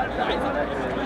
いいね。